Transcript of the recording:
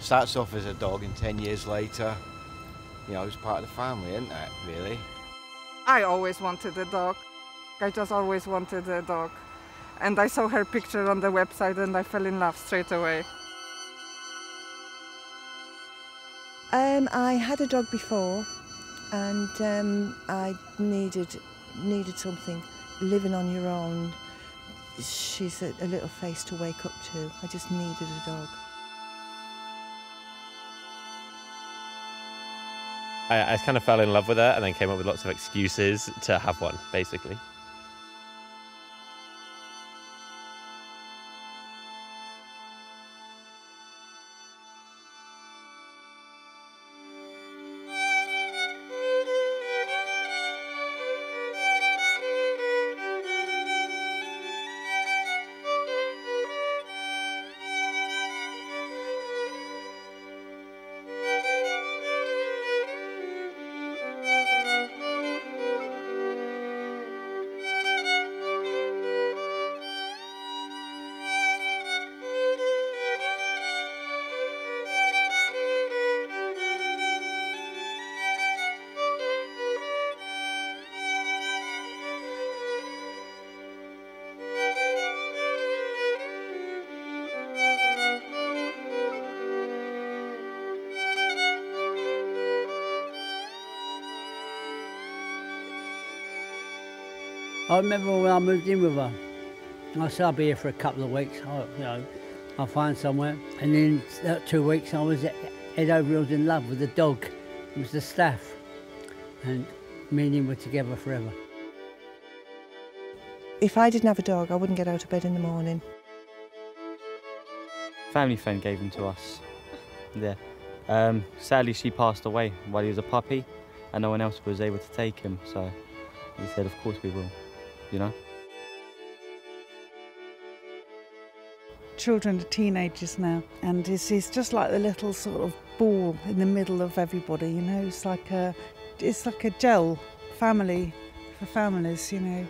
Starts off as a dog and 10 years later, you know, it's part of the family, isn't it, really? I always wanted a dog. I just always wanted a dog. And I saw her picture on the website and I fell in love straight away. Um, I had a dog before and um, I needed needed something. Living on your own, she's a, a little face to wake up to. I just needed a dog. I, I kind of fell in love with her and then came up with lots of excuses to have one, basically. I remember when I moved in with her. I said I'll be here for a couple of weeks. I, you know, I'll find somewhere. And in that two weeks, I was head over heels in love with the dog. It was the staff, and me and him were together forever. If I didn't have a dog, I wouldn't get out of bed in the morning. Family friend gave him to us. Yeah. Um, sadly, she passed away while he was a puppy, and no one else was able to take him. So we said, of course we will you know? Children are teenagers now, and it's, it's just like the little sort of ball in the middle of everybody, you know? It's like a, it's like a gel family for families, you know?